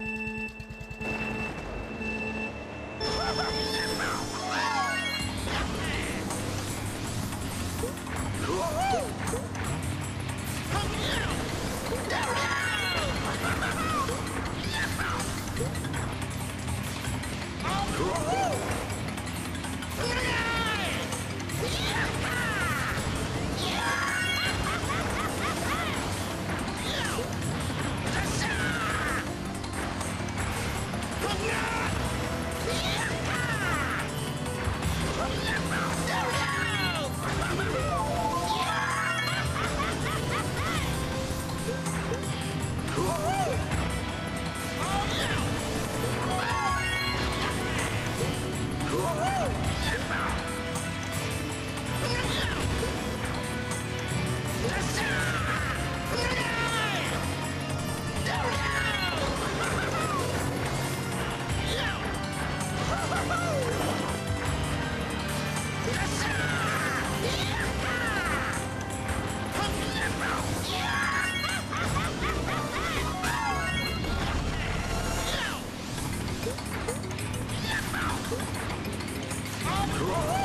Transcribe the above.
Ha えっ!? Yeah!